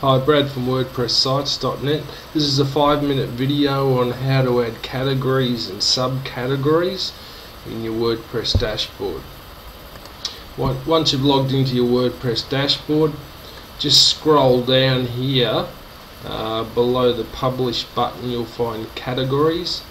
Hi, Brad from WordPressSites.net. This is a five minute video on how to add categories and subcategories in your WordPress dashboard. Once you've logged into your WordPress dashboard, just scroll down here uh, below the publish button you'll find categories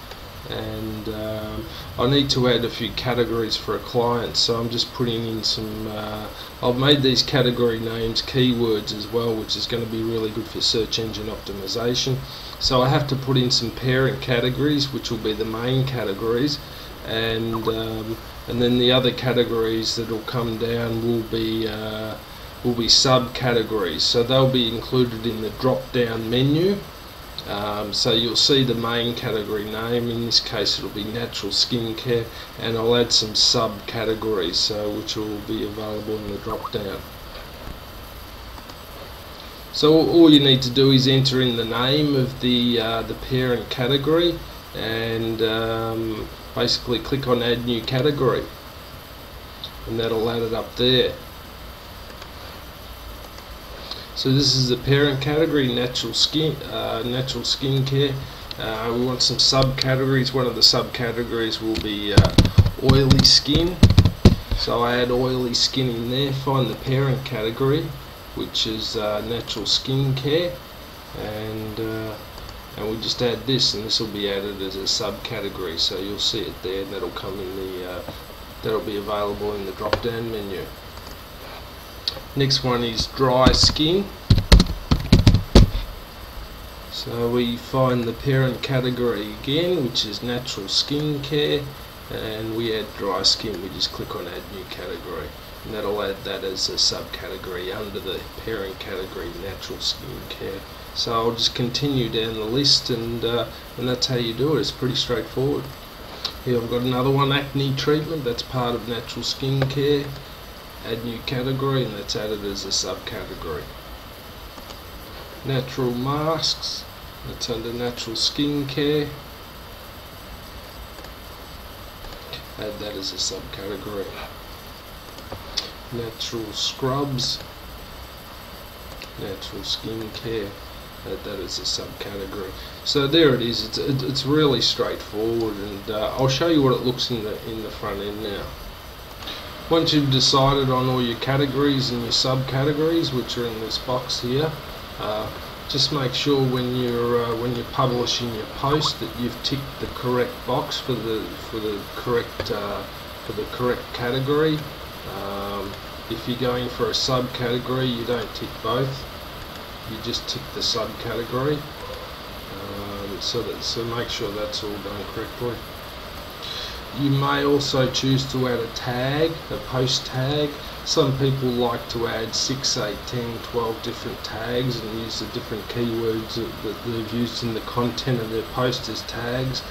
and um, I need to add a few categories for a client so I'm just putting in some uh, I've made these category names keywords as well which is going to be really good for search engine optimization. So I have to put in some parent categories which will be the main categories and um, and then the other categories that will come down will be uh, will be subcategories. So they'll be included in the drop down menu um, so you'll see the main category name, in this case it'll be natural skincare and I'll add some subcategories so which will be available in the drop down. So all you need to do is enter in the name of the, uh, the parent category and um, basically click on add new category and that'll add it up there. So this is the parent category, natural skin, uh, natural skincare. Uh, we want some subcategories. One of the subcategories will be uh, oily skin. So I add oily skin in there. Find the parent category, which is uh, natural skincare, and uh, and we just add this, and this will be added as a subcategory. So you'll see it there. That'll come in the uh, that'll be available in the drop-down menu. Next one is dry skin. So we find the parent category again, which is natural skin care, and we add dry skin. We just click on add new category, and that'll add that as a subcategory under the parent category, natural skin care. So I'll just continue down the list, and uh, and that's how you do it. It's pretty straightforward. Here I've got another one, acne treatment. That's part of natural skin care add new category and that's added as a subcategory. Natural masks that's under natural skincare. Add that as a subcategory. Natural scrubs natural skincare add that as a subcategory. So there it is. It's, it's really straightforward and uh, I'll show you what it looks in the in the front end now once you've decided on all your categories and your subcategories, which are in this box here, uh, just make sure when you're uh, when you're publishing your post that you've ticked the correct box for the for the correct uh, for the correct category. Um, if you're going for a subcategory, you don't tick both. You just tick the subcategory. Um, so that so make sure that's all done correctly. You may also choose to add a tag, a post tag. Some people like to add 6, 8, 10, 12 different tags and use the different keywords that they've used in the content of their post as tags.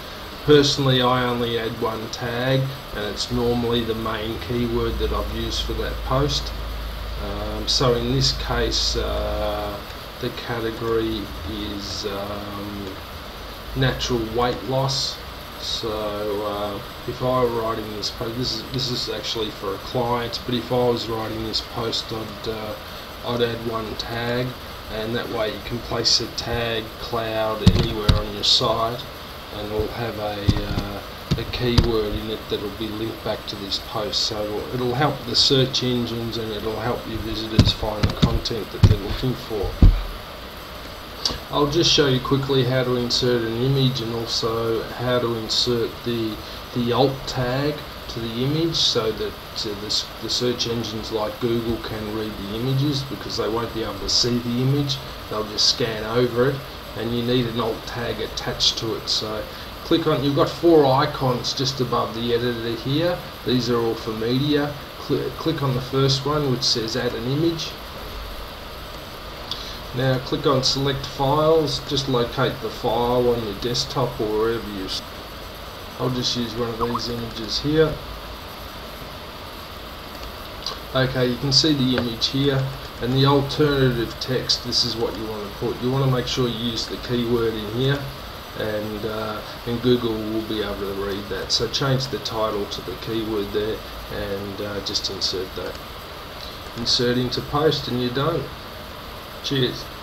Personally, I only add one tag and it's normally the main keyword that I've used for that post. Um, so in this case, uh, the category is um, natural weight loss so uh, if I were writing this post, this is this is actually for a client, but if I was writing this post, I'd uh, I'd add one tag, and that way you can place a tag cloud anywhere on your site, and it'll have a uh, a keyword in it that'll be linked back to this post. So it'll, it'll help the search engines and it'll help your visitors find the content that they're looking for. I'll just show you quickly how to insert an image and also how to insert the the alt tag to the image so that uh, the, the search engines like Google can read the images because they won't be able to see the image. They'll just scan over it and you need an alt tag attached to it. So click on you've got four icons just above the editor here. These are all for media. Cl click on the first one which says add an image now click on select files, just locate the file on your desktop or wherever you I'll just use one of these images here. Okay, you can see the image here and the alternative text, this is what you want to put. You want to make sure you use the keyword in here and, uh, and Google will be able to read that. So change the title to the keyword there and uh, just insert that. Insert into post and you're done. Cheers.